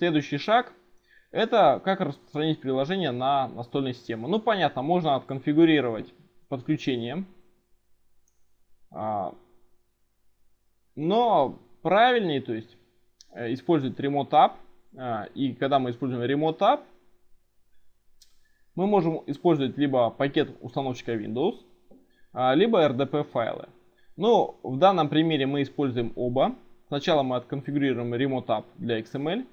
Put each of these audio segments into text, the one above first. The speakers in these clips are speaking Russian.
следующий шаг – это как распространить приложение на настольную систему. Ну, понятно, можно отконфигурировать подключение. А, но правильнее, то есть э, использовать Remote App. А, и когда мы используем Remote App, мы можем использовать либо пакет установщика Windows, а, либо RDP файлы. Но в данном примере мы используем оба. Сначала мы отконфигурируем Remote App для XML,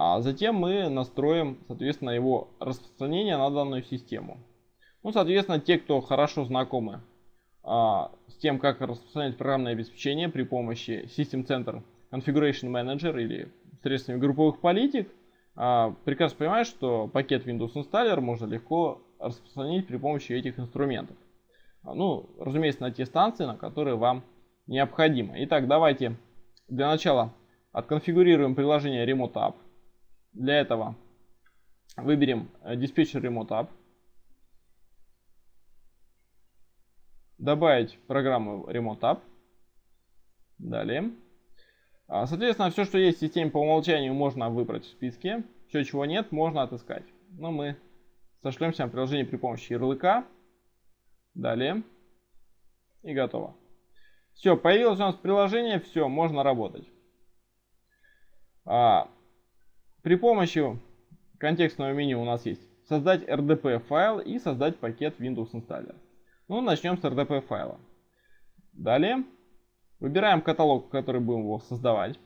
а затем мы настроим, соответственно, его распространение на данную систему. Ну, соответственно, те, кто хорошо знакомы а, с тем, как распространять программное обеспечение при помощи System Center Configuration Manager или средствами групповых политик, а, прекрасно понимают, что пакет Windows Installer можно легко распространить при помощи этих инструментов. А, ну, разумеется, на те станции, на которые вам необходимо. Итак, давайте для начала отконфигурируем приложение Remote App. Для этого выберем э, диспетчер Remote App. Добавить программу Remote App. Далее. А, соответственно, все, что есть в системе по умолчанию, можно выбрать в списке. Все, чего нет, можно отыскать. Но мы сошлемся на приложение при помощи ярлыка. Далее. И готово. Все, появилось у нас приложение, все, можно работать. А, при помощи контекстного меню у нас есть создать RDP файл и создать пакет Windows Installer. Ну, начнем с RDP файла. Далее выбираем каталог, который будем его создавать.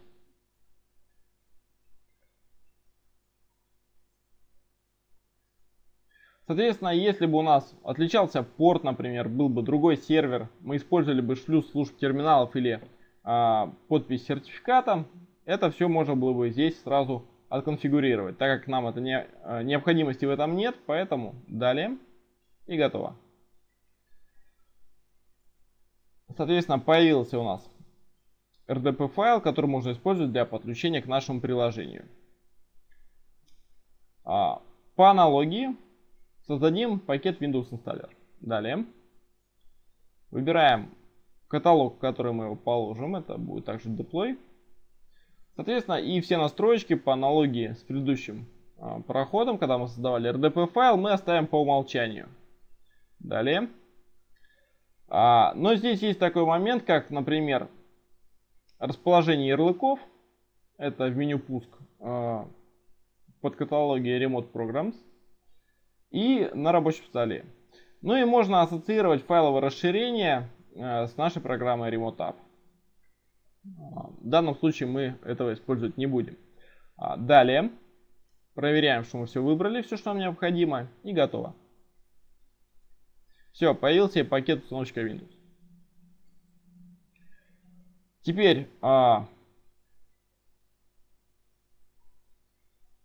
Соответственно, если бы у нас отличался порт, например, был бы другой сервер, мы использовали бы шлюз служб терминалов или а, подпись сертификата, это все можно было бы здесь сразу отконфигурировать, так как нам это не, а, необходимости в этом нет, поэтому далее и готово. Соответственно, появился у нас RDP файл, который можно использовать для подключения к нашему приложению. А, по аналогии Создадим пакет Windows Installer. Далее. Выбираем каталог, в который мы его положим. Это будет также deploy. Соответственно, и все настройки по аналогии с предыдущим а, проходом, когда мы создавали RDP файл, мы оставим по умолчанию. Далее. А, но здесь есть такой момент, как, например, расположение ярлыков. Это в меню пуск а, под каталоге Remote Programs и на рабочем столе. Ну и можно ассоциировать файловое расширение э, с нашей программой Remote App. В данном случае мы этого использовать не будем. А, далее проверяем, что мы все выбрали, все, что нам необходимо, и готово. Все, появился пакет установщика Windows. Теперь а,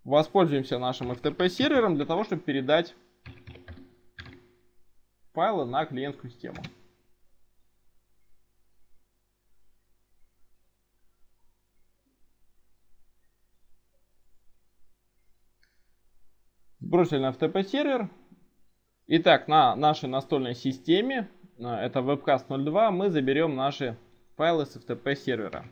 воспользуемся нашим FTP сервером для того, чтобы передать файлы на клиентскую систему. Сбросили на FTP сервер. Итак, на нашей настольной системе, это Webcast 02, мы заберем наши файлы с FTP сервера.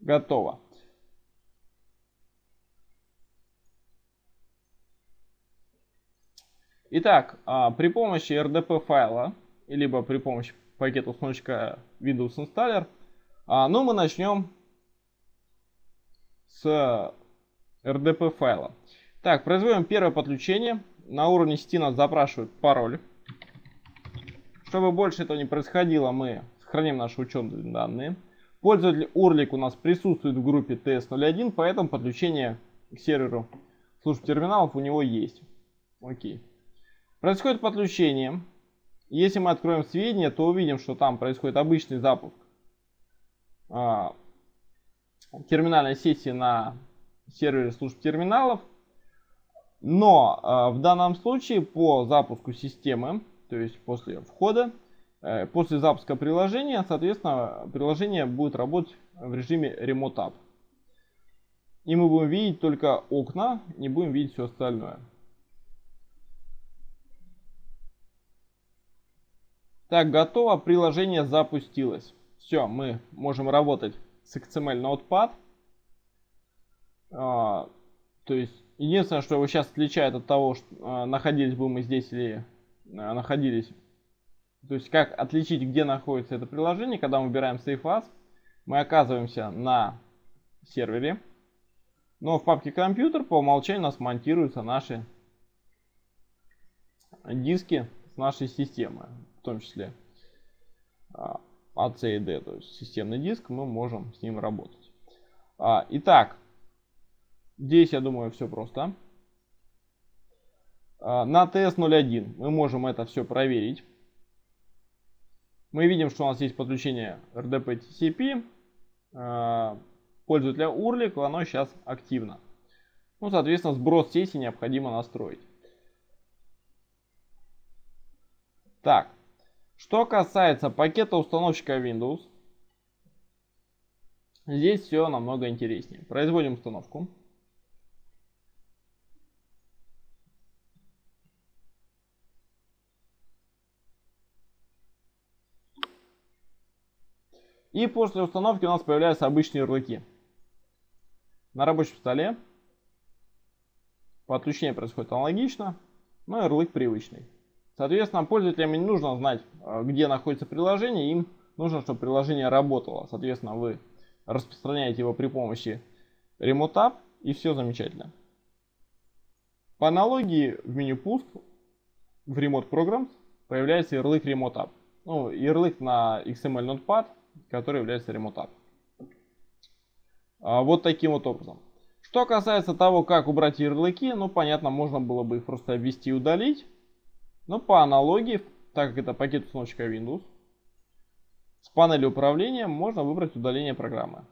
Готово. Итак, а, при помощи RDP файла, либо при помощи пакета установщика Windows Installer, а, ну мы начнем с RDP файла. Так, производим первое подключение. На уровне сети нас запрашивают пароль. Чтобы больше этого не происходило, мы сохраним наши учетные данные. Пользователь Урлик у нас присутствует в группе TS01, поэтому подключение к серверу служб терминалов у него есть. Окей. Происходит подключение. Если мы откроем сведения, то увидим, что там происходит обычный запуск а, терминальной сети на сервере служб терминалов. Но а, в данном случае по запуску системы, то есть после входа, Э, после запуска приложения, соответственно, приложение будет работать в режиме Remote App. И мы будем видеть только окна, не будем видеть все остальное. Так, готово, приложение запустилось. все, мы можем работать с XML Notepad. А, то есть, единственное, что его сейчас отличает от того, что а, находились бы мы здесь или а, находились. То есть, как отличить, где находится это приложение, когда мы выбираем Save As, мы оказываемся на сервере. Но в папке компьютер по умолчанию у нас монтируются наши диски с нашей системы, в том числе AC и D, то есть системный диск, мы можем с ним работать. А, итак, здесь, я думаю, все просто. А, на TS01 мы можем это все проверить. Мы видим, что у нас есть подключение RDP TCP. А, пользователя URLIC, оно сейчас активно. Ну, соответственно, сброс сессии необходимо настроить. Так, что касается пакета установщика Windows, здесь все намного интереснее. Производим установку. И после установки у нас появляются обычные ярлыки. На рабочем столе подключение происходит аналогично, но ярлык привычный. Соответственно, пользователям не нужно знать, э, где находится приложение, им нужно, чтобы приложение работало. Соответственно, вы распространяете его при помощи Remote App и все замечательно. По аналогии в меню пуск в Remote Programs появляется ярлык Remote App. Ну, ярлык на XML Notepad, который является Remote App. А, вот таким вот образом. Что касается того, как убрать ярлыки, ну понятно, можно было бы их просто ввести и удалить. Но по аналогии, так как это пакет установщика Windows, с панели управления можно выбрать удаление программы.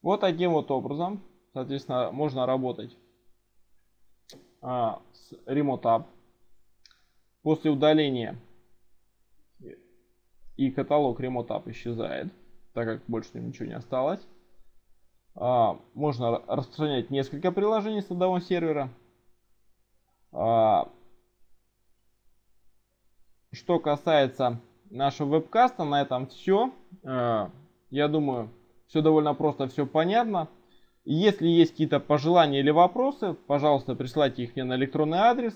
Вот таким вот образом, соответственно, можно работать а, с Remote App. После удаления и каталог Remote App исчезает, так как больше ничего не осталось. А, можно распространять несколько приложений с одного сервера. А, что касается нашего вебкаста, на этом все. А, я думаю, все довольно просто, все понятно. Если есть какие-то пожелания или вопросы, пожалуйста, присылайте их мне на электронный адрес.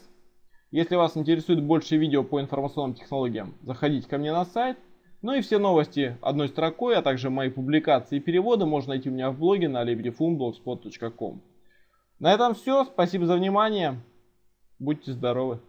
Если вас интересует больше видео по информационным технологиям, заходите ко мне на сайт. Ну и все новости одной строкой, а также мои публикации и переводы можно найти у меня в блоге на lebedevum.blogspot.com. На этом все. Спасибо за внимание. Будьте здоровы.